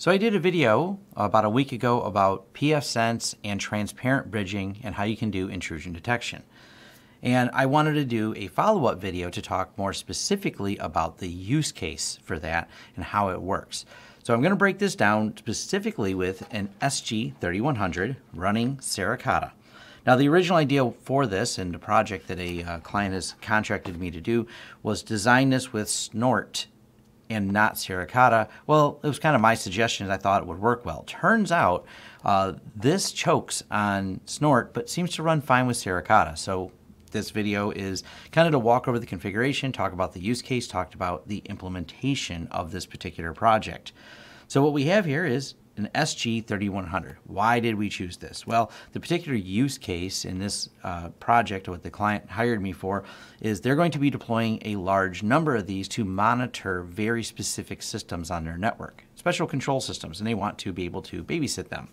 So I did a video about a week ago about pfSense and transparent bridging and how you can do intrusion detection. And I wanted to do a follow-up video to talk more specifically about the use case for that and how it works. So I'm going to break this down specifically with an SG3100 running Suricata. Now the original idea for this and the project that a uh, client has contracted me to do was design this with Snort and not Suricata, well, it was kind of my suggestion. I thought it would work well. Turns out uh, this chokes on Snort, but seems to run fine with Suricata. So this video is kind of to walk over the configuration, talk about the use case, talked about the implementation of this particular project. So what we have here is an SG3100. Why did we choose this? Well, the particular use case in this uh, project, what the client hired me for, is they're going to be deploying a large number of these to monitor very specific systems on their network, special control systems, and they want to be able to babysit them.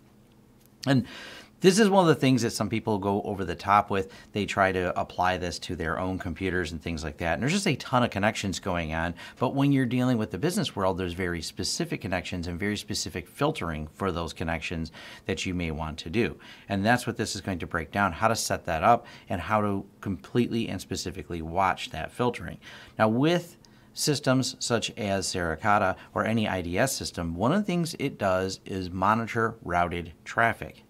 And this is one of the things that some people go over the top with. They try to apply this to their own computers and things like that. And there's just a ton of connections going on. But when you're dealing with the business world, there's very specific connections and very specific filtering for those connections that you may want to do. And that's what this is going to break down how to set that up and how to completely and specifically watch that filtering. Now, with systems such as Suricata or any IDS system, one of the things it does is monitor routed traffic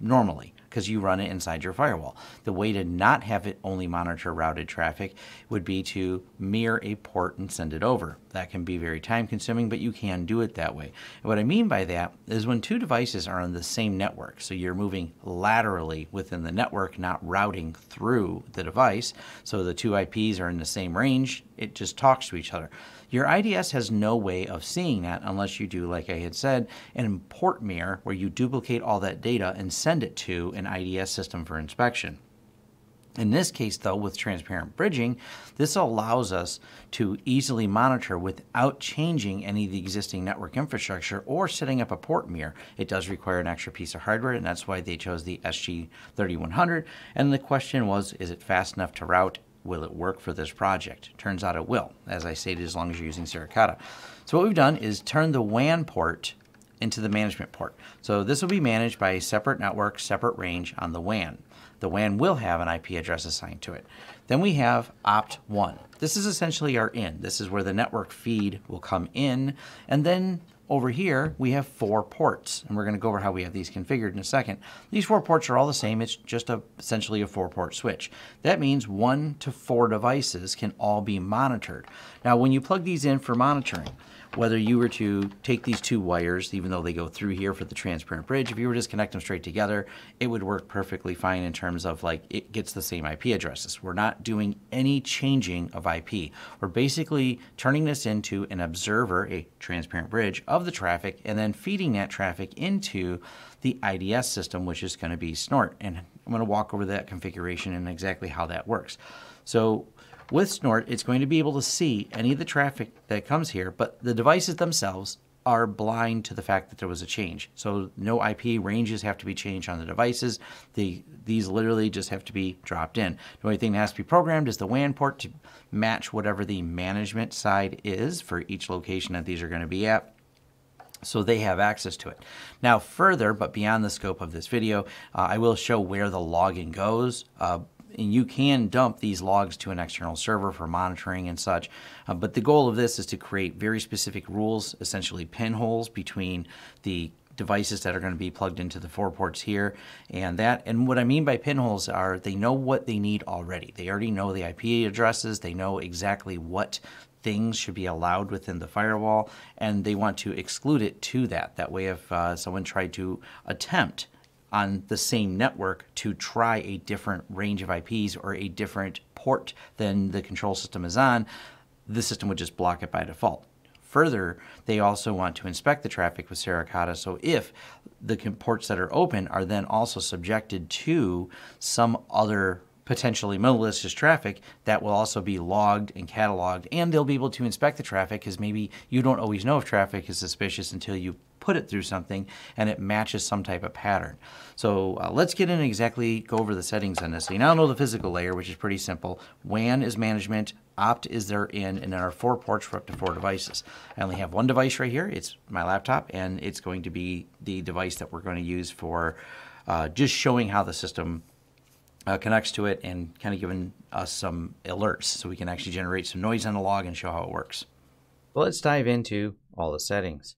normally because you run it inside your firewall. The way to not have it only monitor routed traffic would be to mirror a port and send it over. That can be very time consuming, but you can do it that way. And what I mean by that is when two devices are on the same network, so you're moving laterally within the network, not routing through the device, so the two IPs are in the same range, it just talks to each other. Your IDS has no way of seeing that unless you do, like I had said, an import mirror where you duplicate all that data and send it to an IDS system for inspection. In this case, though, with transparent bridging, this allows us to easily monitor without changing any of the existing network infrastructure or setting up a port mirror. It does require an extra piece of hardware, and that's why they chose the SG3100. And the question was, is it fast enough to route Will it work for this project? Turns out it will, as I stated, as long as you're using Suricata. So what we've done is turn the WAN port into the management port. So this will be managed by a separate network, separate range on the WAN. The WAN will have an IP address assigned to it. Then we have opt1. This is essentially our in. This is where the network feed will come in, and then over here, we have four ports, and we're going to go over how we have these configured in a second. These four ports are all the same. It's just a, essentially a four-port switch. That means one to four devices can all be monitored. Now, when you plug these in for monitoring, whether you were to take these two wires, even though they go through here for the transparent bridge, if you were just connect them straight together, it would work perfectly fine in terms of like it gets the same IP addresses. We're not doing any changing of IP. We're basically turning this into an observer, a transparent bridge of the traffic, and then feeding that traffic into the IDS system, which is going to be Snort. And I'm going to walk over that configuration and exactly how that works. So with Snort, it's going to be able to see any of the traffic that comes here, but the devices themselves are blind to the fact that there was a change. So no IP ranges have to be changed on the devices. The, these literally just have to be dropped in. The only thing that has to be programmed is the WAN port to match whatever the management side is for each location that these are going to be at so they have access to it. Now further, but beyond the scope of this video, uh, I will show where the logging goes. Uh, and you can dump these logs to an external server for monitoring and such. Uh, but the goal of this is to create very specific rules, essentially pinholes between the devices that are going to be plugged into the four ports here and that. And what I mean by pinholes are they know what they need already. They already know the IP addresses. They know exactly what things should be allowed within the firewall and they want to exclude it to that. That way if uh, someone tried to attempt on the same network to try a different range of IPs or a different port than the control system is on, the system would just block it by default. Further, they also want to inspect the traffic with Suricata, so if the ports that are open are then also subjected to some other potentially malicious traffic that will also be logged and cataloged and they'll be able to inspect the traffic because maybe you don't always know if traffic is suspicious until you put it through something and it matches some type of pattern. So uh, let's get in and exactly go over the settings on this. So you now know the physical layer, which is pretty simple. WAN is management, opt is their in, and then our four ports for up to four devices. I only have one device right here. It's my laptop, and it's going to be the device that we're going to use for uh, just showing how the system uh, connects to it and kind of giving us some alerts so we can actually generate some noise on the log and show how it works. Well, let's dive into all the settings.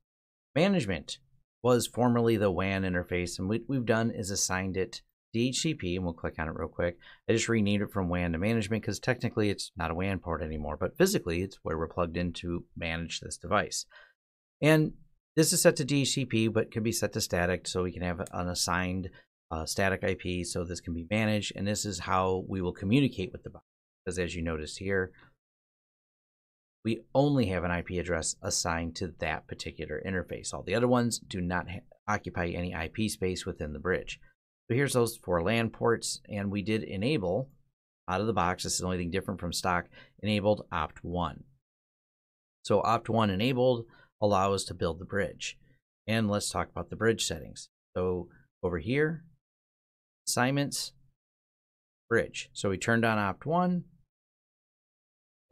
Management was formerly the WAN interface, and what we've done is assigned it DHCP, and we'll click on it real quick. I just renamed it from WAN to management because technically it's not a WAN port anymore, but physically it's where we're plugged in to manage this device. And this is set to DHCP, but can be set to static, so we can have an assigned uh, static IP, so this can be managed, and this is how we will communicate with the box. Because as you notice here, we only have an IP address assigned to that particular interface. All the other ones do not occupy any IP space within the bridge. So here's those four LAN ports, and we did enable out of the box. This is the only thing different from stock. Enabled opt1. So opt1 enabled allow us to build the bridge. And let's talk about the bridge settings. So over here, assignments, bridge. So we turned on opt1,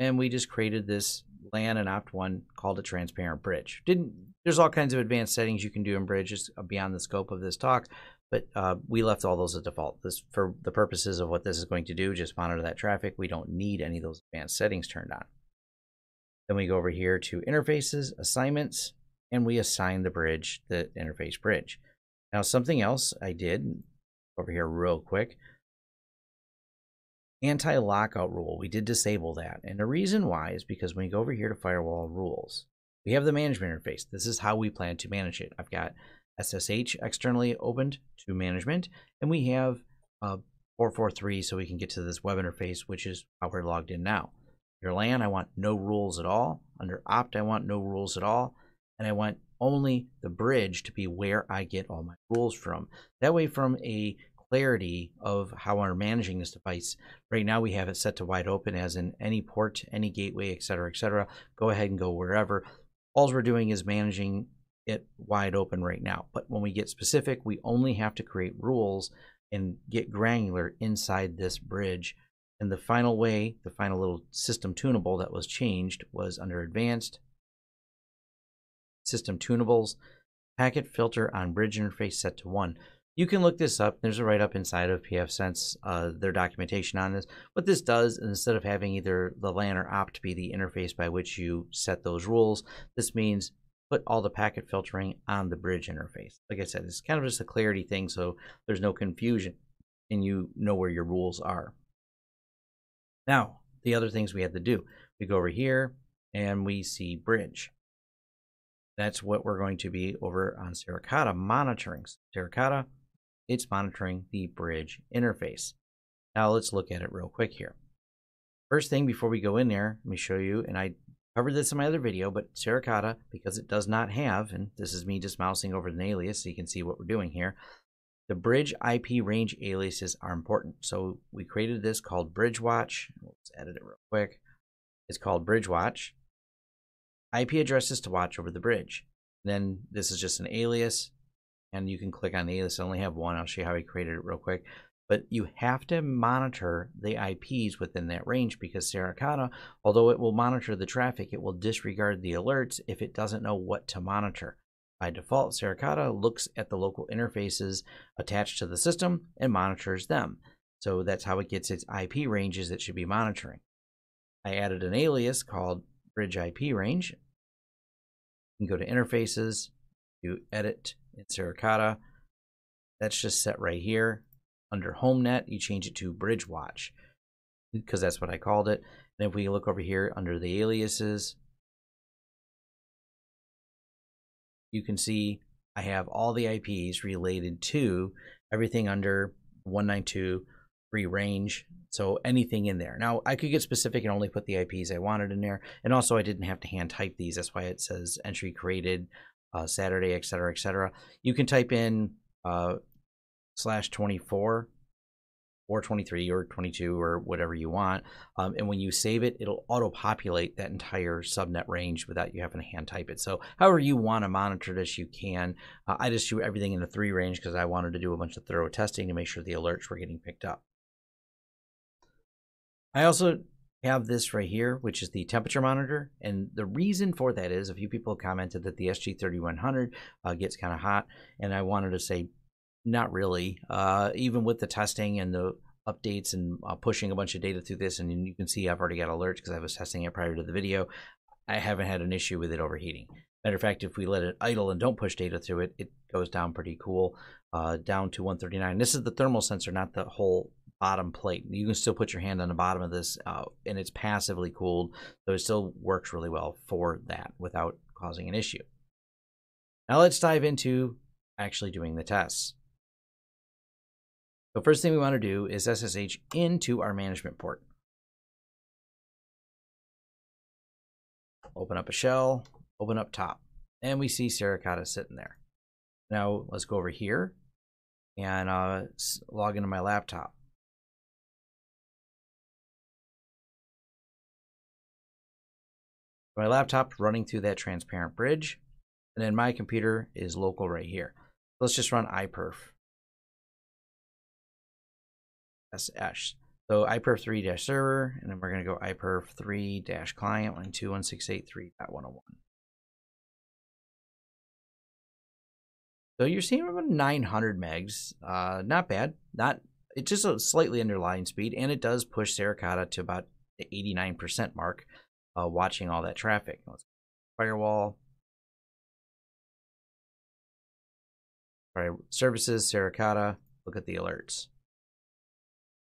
and we just created this LAN and opt1 called a transparent bridge. Didn't there's all kinds of advanced settings you can do in bridges beyond the scope of this talk, but uh, we left all those at default. This for the purposes of what this is going to do, just monitor that traffic. We don't need any of those advanced settings turned on. Then we go over here to interfaces, assignments, and we assign the bridge, the interface bridge. Now something else I did over here real quick anti-lockout rule. We did disable that. And the reason why is because when you go over here to firewall rules, we have the management interface. This is how we plan to manage it. I've got SSH externally opened to management, and we have uh, 443 so we can get to this web interface, which is how we're logged in now. Under LAN, I want no rules at all. Under opt, I want no rules at all. And I want only the bridge to be where I get all my rules from. That way, from a clarity of how we're managing this device. Right now we have it set to wide open as in any port, any gateway, etc., etc. Go ahead and go wherever. All we're doing is managing it wide open right now. But when we get specific, we only have to create rules and get granular inside this bridge. And the final way, the final little system tunable that was changed was under advanced system tunables, packet filter on bridge interface set to one. You can look this up. There's a write up inside of pfSense, uh, their documentation on this. What this does, instead of having either the LAN or opt be the interface by which you set those rules, this means put all the packet filtering on the bridge interface. Like I said, it's kind of just a clarity thing so there's no confusion and you know where your rules are. Now, the other things we had to do. We go over here and we see bridge. That's what we're going to be over on Suricata monitoring. Suricata it's monitoring the bridge interface. Now let's look at it real quick here. First thing before we go in there, let me show you, and I covered this in my other video, but Suricata, because it does not have, and this is me just mousing over an alias so you can see what we're doing here, the bridge IP range aliases are important. So we created this called BridgeWatch. Let's edit it real quick. It's called BridgeWatch. IP addresses to watch over the bridge. Then this is just an alias and you can click on the alias. I only have one. I'll show you how I created it real quick. But you have to monitor the IPs within that range because Suricata, although it will monitor the traffic, it will disregard the alerts if it doesn't know what to monitor. By default, Suricata looks at the local interfaces attached to the system and monitors them. So that's how it gets its IP ranges it should be monitoring. I added an alias called bridge IP range. You can go to interfaces, do edit in Suricata. That's just set right here. Under HomeNet, you change it to BridgeWatch because that's what I called it. And if we look over here under the aliases, you can see I have all the IPs related to everything under 192 free range. So anything in there. Now I could get specific and only put the IPs I wanted in there. And also I didn't have to hand type these. That's why it says entry created uh, Saturday, etc., etc. You can type in uh, slash 24 or 23 or 22 or whatever you want. Um, and when you save it, it'll auto populate that entire subnet range without you having to hand type it. So, however you want to monitor this, you can. Uh, I just do everything in the three range because I wanted to do a bunch of thorough testing to make sure the alerts were getting picked up. I also have this right here, which is the temperature monitor. And the reason for that is a few people commented that the SG3100 uh, gets kind of hot. And I wanted to say, not really. Uh, even with the testing and the updates and uh, pushing a bunch of data through this, and you can see I've already got alerts because I was testing it prior to the video. I haven't had an issue with it overheating. Matter of fact, if we let it idle and don't push data through it, it goes down pretty cool, uh, down to 139. This is the thermal sensor, not the whole bottom plate. You can still put your hand on the bottom of this, uh, and it's passively cooled, so it still works really well for that without causing an issue. Now let's dive into actually doing the tests. The first thing we want to do is SSH into our management port. Open up a shell, open up top, and we see Suricata sitting there. Now let's go over here and uh, log into my laptop. My laptop running through that transparent bridge, and then my computer is local right here. Let's just run iperf. SH. So iperf3 server, and then we're going to go iperf3 client 192.168.3.101. So you're seeing about 900 megs. Uh, not bad. Not it's just a slightly underlying speed, and it does push Suricata to about the 89% mark uh, watching all that traffic. Firewall. All right, services, Suricata. Look at the alerts.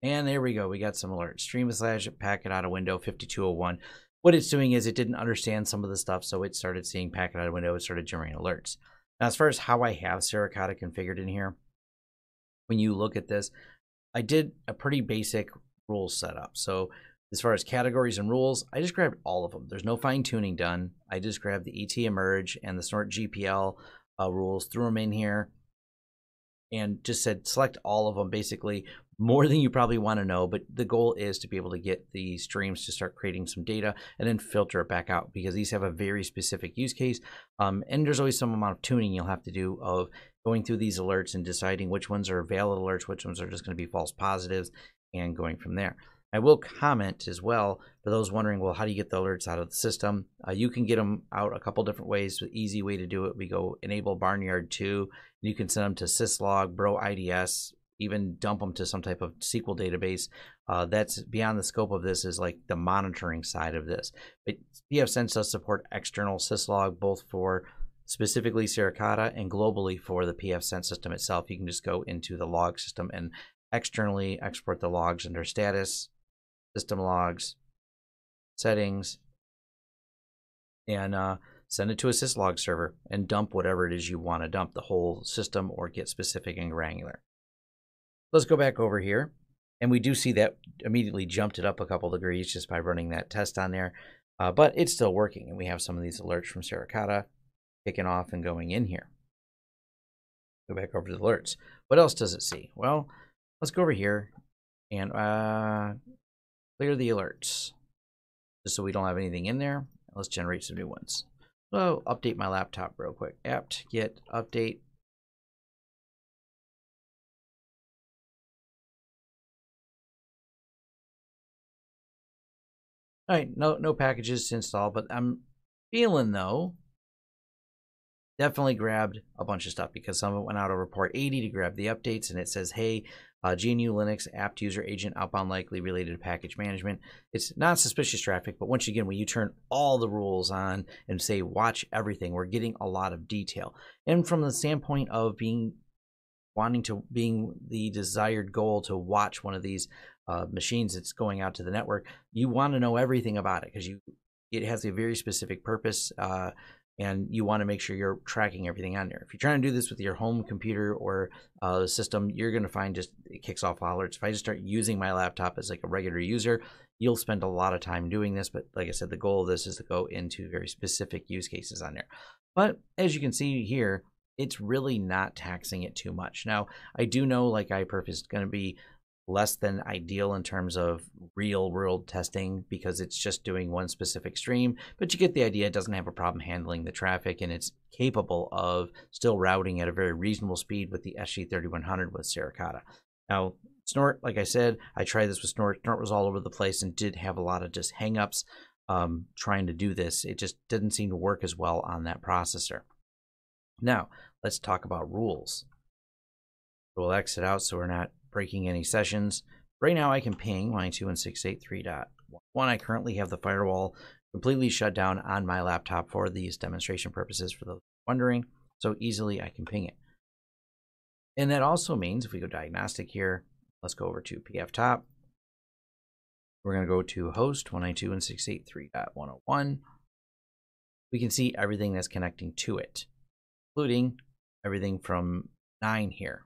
And there we go. We got some alerts. Stream slash packet out of window 5201. What it's doing is it didn't understand some of the stuff, so it started seeing packet out of window. It started generating alerts. Now, as far as how I have Suricata configured in here, when you look at this, I did a pretty basic rule setup. So as far as categories and rules, I just grabbed all of them. There's no fine tuning done. I just grabbed the ET emerge and the snort GPL uh, rules, threw them in here, and just said select all of them basically more than you probably want to know but the goal is to be able to get the streams to start creating some data and then filter it back out because these have a very specific use case um, and there's always some amount of tuning you'll have to do of going through these alerts and deciding which ones are valid alerts which ones are just going to be false positives and going from there I will comment as well for those wondering, well, how do you get the alerts out of the system? Uh, you can get them out a couple different ways. The easy way to do it, we go enable Barnyard 2. and You can send them to syslog, bro IDS, even dump them to some type of SQL database. Uh, that's beyond the scope of this is like the monitoring side of this. But pfSense does support external syslog both for specifically Suricata and globally for the pfSense system itself. You can just go into the log system and externally export the logs under status, system logs, settings, and uh, send it to a syslog server and dump whatever it is you want to dump, the whole system or get specific and granular. Let's go back over here. And we do see that immediately jumped it up a couple degrees just by running that test on there. Uh, but it's still working. And we have some of these alerts from Suricata kicking off and going in here. Go back over to the alerts. What else does it see? Well, let's go over here and uh, Clear the alerts. Just so we don't have anything in there. Let's generate some new ones. So update my laptop real quick. apt get update. All right, no no packages to install, but I'm feeling though definitely grabbed a bunch of stuff because some of it went out of report 80 to grab the updates and it says, hey, uh, GNU Linux apt user agent outbound likely related to package management. It's not suspicious traffic, but once again, when you turn all the rules on and say watch everything, we're getting a lot of detail. And from the standpoint of being wanting to being the desired goal to watch one of these uh, machines that's going out to the network, you want to know everything about it because you it has a very specific purpose. Uh, and you want to make sure you're tracking everything on there. If you're trying to do this with your home computer or uh, system, you're going to find just it kicks off alerts. If I just start using my laptop as like a regular user, you'll spend a lot of time doing this. But like I said, the goal of this is to go into very specific use cases on there. But as you can see here, it's really not taxing it too much. Now, I do know like iPerf is going to be less than ideal in terms of real world testing because it's just doing one specific stream, but you get the idea. It doesn't have a problem handling the traffic and it's capable of still routing at a very reasonable speed with the SG3100 with Suricata. Now, Snort, like I said, I tried this with Snort. Snort was all over the place and did have a lot of just hangups um, trying to do this. It just didn't seem to work as well on that processor. Now, let's talk about rules. We'll exit out so we're not breaking any sessions. Right now I can ping 192.168.3.1. I currently have the firewall completely shut down on my laptop for these demonstration purposes for those wondering. So easily I can ping it. And that also means if we go diagnostic here, let's go over to pftop. We're going to go to host 192.168.3.101. We can see everything that's connecting to it, including everything from 9 here.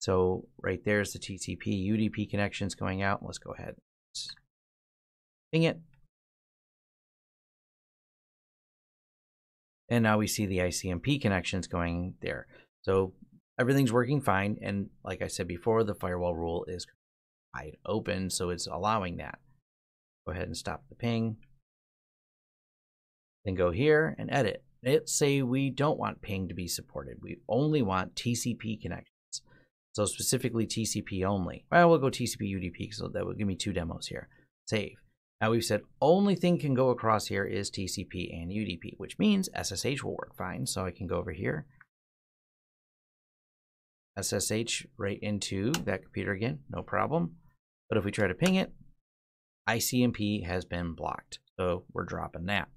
So right there's the TCP UDP connections going out. Let's go ahead ping it. And now we see the ICMP connections going there. So everything's working fine. And like I said before, the firewall rule is wide open, so it's allowing that. Go ahead and stop the ping. Then go here and edit. Let's say we don't want ping to be supported. We only want TCP connections. So specifically TCP only. Well, we'll go TCP UDP, so that will give me two demos here. Save. Now we've said only thing can go across here is TCP and UDP, which means SSH will work fine. So I can go over here. SSH right into that computer again, no problem. But if we try to ping it, ICMP has been blocked. So we're dropping that.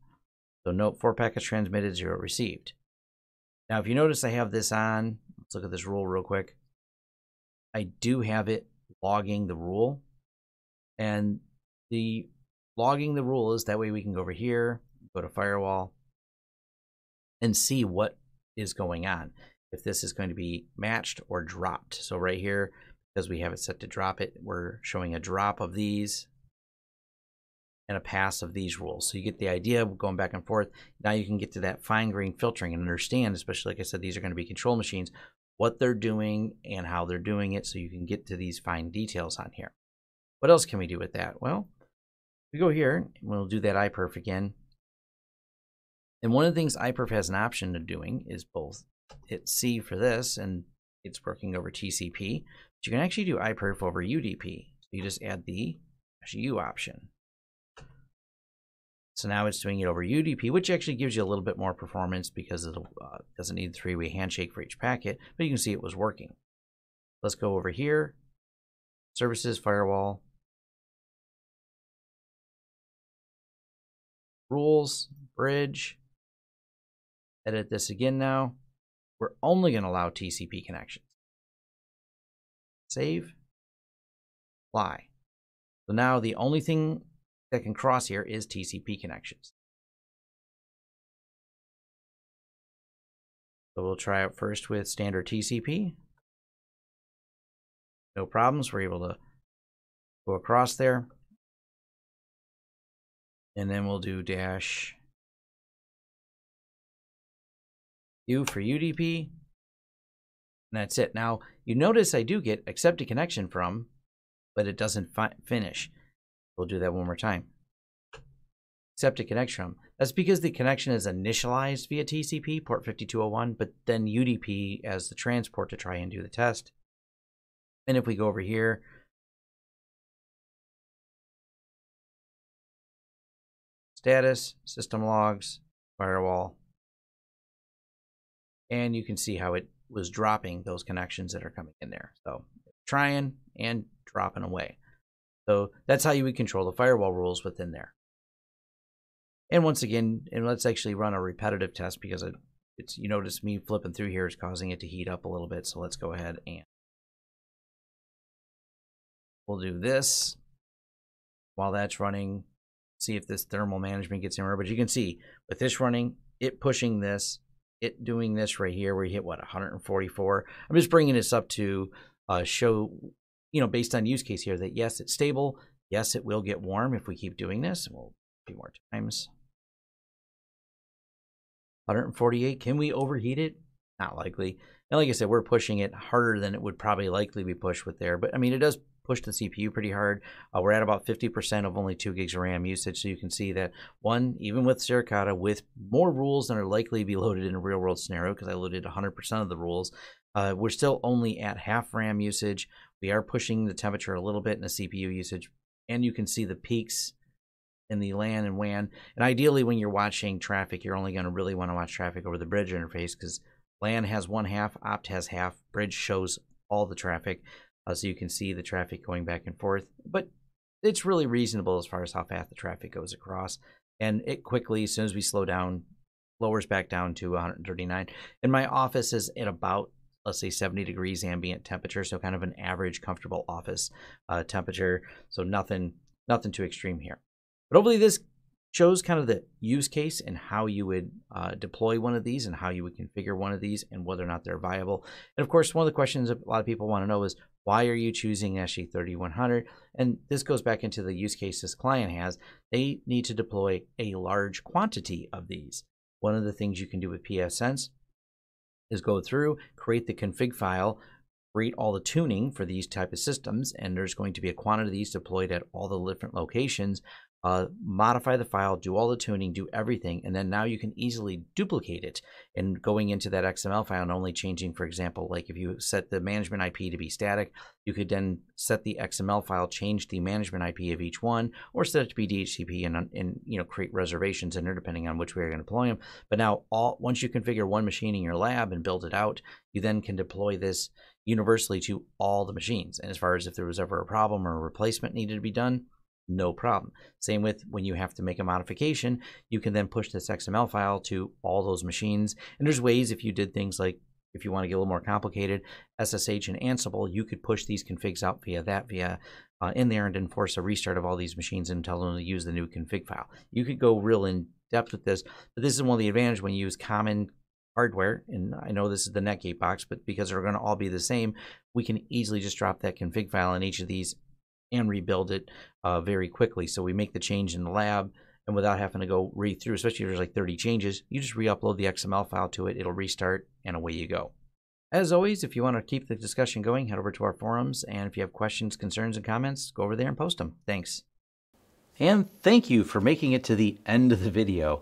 So note four packets transmitted, zero received. Now, if you notice I have this on, let's look at this rule real quick. I do have it logging the rule. And the logging the rule is that way we can go over here, go to firewall, and see what is going on. If this is going to be matched or dropped. So right here, because we have it set to drop it, we're showing a drop of these and a pass of these rules. So you get the idea of going back and forth. Now you can get to that fine grained filtering and understand, especially like I said, these are going to be control machines what they're doing and how they're doing it so you can get to these fine details on here. What else can we do with that? Well, we go here and we'll do that iPerf again. And one of the things iPerf has an option of doing is both hit C for this and it's working over TCP. But you can actually do iPerf over UDP. So you just add the U option. So now it's doing it over UDP, which actually gives you a little bit more performance because it uh, doesn't need three-way handshake for each packet, but you can see it was working. Let's go over here, services, firewall, rules, bridge, edit this again now. We're only going to allow TCP connections. Save, apply. So now the only thing that can cross here is TCP connections. So we'll try it first with standard TCP. No problems. We're able to go across there. And then we'll do dash U for UDP. And that's it. Now, you notice I do get accept a connection from, but it doesn't finish. We'll do that one more time. Accept a connection from. That's because the connection is initialized via TCP, port 5201, but then UDP as the transport to try and do the test. And if we go over here, status, system logs, firewall, and you can see how it was dropping those connections that are coming in there. So trying and dropping away. So that's how you would control the firewall rules within there. And once again, and let's actually run a repetitive test because it, it's you notice me flipping through here is causing it to heat up a little bit. So let's go ahead and we'll do this while that's running. See if this thermal management gets anywhere. But you can see with this running, it pushing this, it doing this right here where you hit what 144. I'm just bringing this up to uh, show you know, based on use case here that yes, it's stable. Yes, it will get warm if we keep doing this. We'll a few more times. 148. Can we overheat it? not likely. And like I said, we're pushing it harder than it would probably likely be pushed with there. But I mean, it does push the CPU pretty hard. Uh, we're at about 50% of only 2 gigs of RAM usage. So you can see that, one, even with Suricata, with more rules than are likely to be loaded in a real world scenario, because I loaded 100% of the rules, uh, we're still only at half RAM usage. We are pushing the temperature a little bit in the CPU usage. And you can see the peaks in the LAN and WAN. And ideally, when you're watching traffic, you're only going to really want to watch traffic over the bridge interface because LAN has one half, Opt has half, Bridge shows all the traffic, uh, so you can see the traffic going back and forth. But it's really reasonable as far as how fast the traffic goes across. And it quickly, as soon as we slow down, lowers back down to 139. And my office is at about, let's say, 70 degrees ambient temperature, so kind of an average comfortable office uh, temperature. So nothing, nothing too extreme here. But hopefully this shows kind of the use case and how you would uh, deploy one of these and how you would configure one of these and whether or not they're viable. And of course, one of the questions a lot of people want to know is why are you choosing SG3100? And this goes back into the use case this client has. They need to deploy a large quantity of these. One of the things you can do with pfSense is go through, create the config file, create all the tuning for these type of systems, and there's going to be a quantity of these deployed at all the different locations uh, modify the file, do all the tuning, do everything, and then now you can easily duplicate it and going into that XML file and only changing, for example, like if you set the management IP to be static, you could then set the XML file, change the management IP of each one, or set it to be DHCP and, and you know create reservations in there depending on which way you're going to deploy them. But now, all once you configure one machine in your lab and build it out, you then can deploy this universally to all the machines. And as far as if there was ever a problem or a replacement needed to be done, no problem. Same with when you have to make a modification, you can then push this XML file to all those machines. And there's ways if you did things like if you want to get a little more complicated, SSH and Ansible, you could push these configs out via that via uh, in there and enforce a restart of all these machines and tell them to use the new config file. You could go real in depth with this, but this is one of the advantages when you use common hardware. And I know this is the Netgate box, but because they're going to all be the same, we can easily just drop that config file in each of these and rebuild it uh, very quickly. So we make the change in the lab and without having to go read through, especially if there's like 30 changes, you just re-upload the XML file to it, it'll restart, and away you go. As always, if you want to keep the discussion going, head over to our forums, and if you have questions, concerns, and comments, go over there and post them. Thanks. And thank you for making it to the end of the video.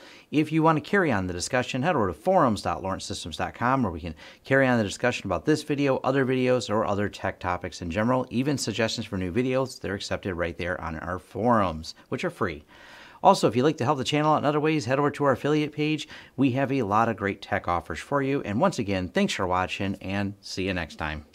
If you want to carry on the discussion, head over to forums.lawrencesystems.com where we can carry on the discussion about this video, other videos, or other tech topics in general. Even suggestions for new videos, they're accepted right there on our forums, which are free. Also, if you'd like to help the channel out in other ways, head over to our affiliate page. We have a lot of great tech offers for you. And once again, thanks for watching and see you next time.